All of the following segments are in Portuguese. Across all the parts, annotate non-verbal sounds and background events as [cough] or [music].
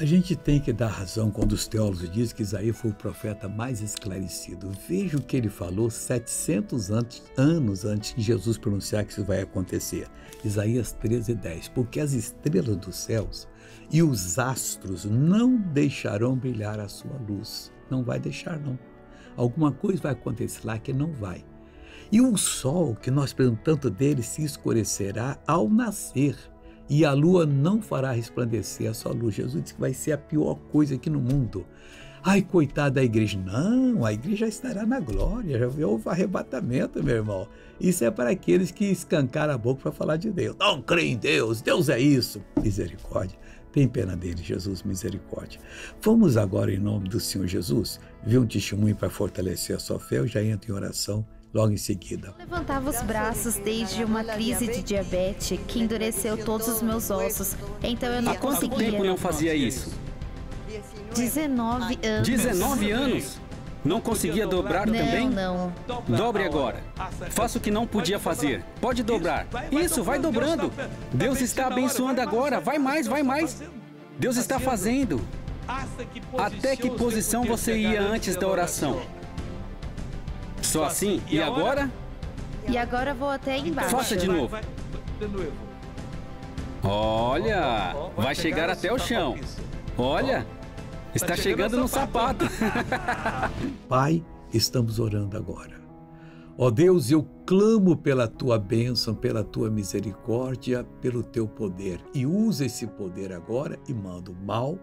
A gente tem que dar razão quando os teólogos dizem que Isaías foi o profeta mais esclarecido. Veja o que ele falou 700 anos antes de Jesus pronunciar que isso vai acontecer. Isaías 13, 10. Porque as estrelas dos céus e os astros não deixarão brilhar a sua luz. Não vai deixar, não. Alguma coisa vai acontecer lá que não vai. E o sol, que nós precisamos tanto dele, se escurecerá ao nascer e a lua não fará resplandecer a sua luz. Jesus disse que vai ser a pior coisa aqui no mundo. Ai, coitada da igreja. Não, a igreja estará na glória, já houve arrebatamento, meu irmão. Isso é para aqueles que escancaram a boca para falar de Deus. Não creem em Deus, Deus é isso. Misericórdia. Tem pena dele, Jesus, misericórdia. Vamos agora, em nome do Senhor Jesus, ver um testemunho para fortalecer a sua fé. Eu já entro em oração logo em seguida. Levantava os braços desde uma crise de diabetes que endureceu todos os meus ossos. Então eu não Há quanto conseguia. tempo não fazia isso? 19 anos. 19 anos? Não conseguia dobrar Não, também? não. Dobre agora. Faça o que não podia fazer. Pode dobrar. Isso, vai dobrando. Deus está abençoando agora. Vai mais, vai mais. Deus está fazendo. Até que posição você ia antes da oração? Só assim? E agora? E agora eu vou até embaixo. Faça de novo. Olha, vai chegar até o chão. Olha, está chegando no sapato. [laughs] Pai, estamos orando agora. Ó Deus, eu clamo pela tua bênção, pela tua misericórdia, pelo teu poder. E usa esse poder agora e manda o mal.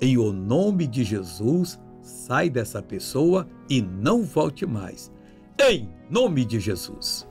Em o nome de Jesus, sai dessa pessoa e não volte mais. Em nome de Jesus.